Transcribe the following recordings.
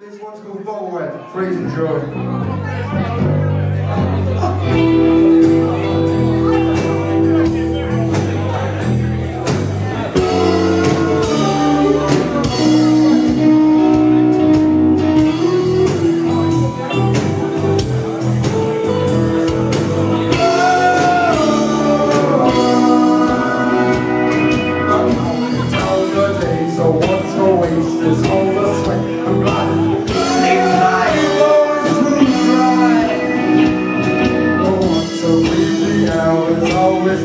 This one's called Forward, Praise and Joy.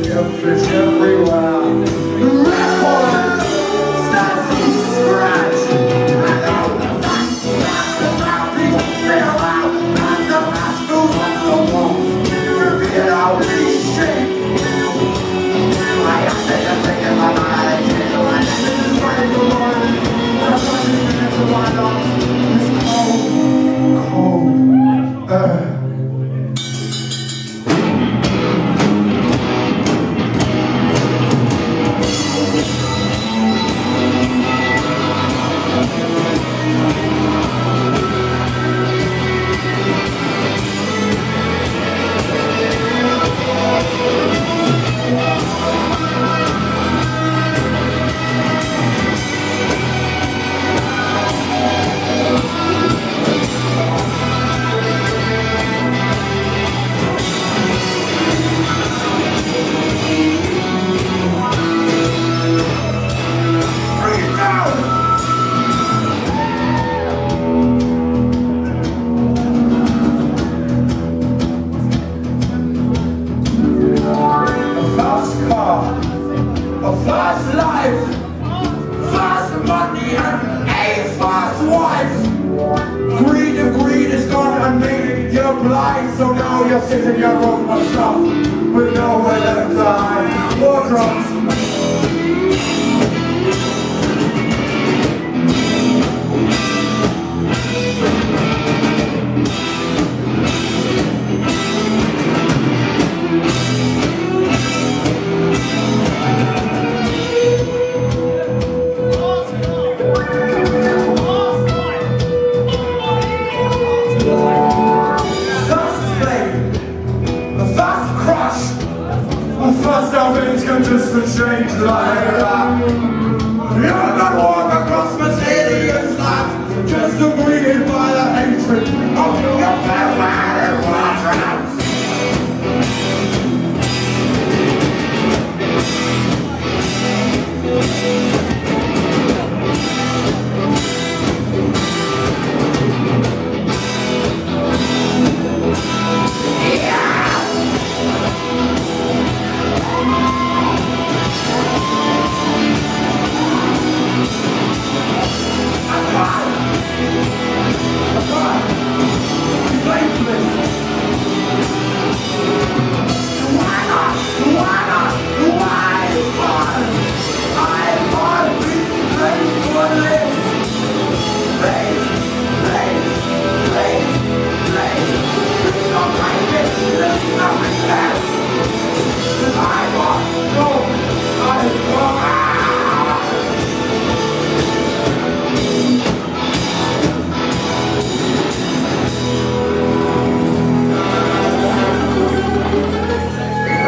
Yeah. wife. Greed of greed is gone and made you blind. So now you're sitting in your room and stuff with nowhere left to hide. Wardrobes this to change life.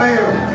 Israel.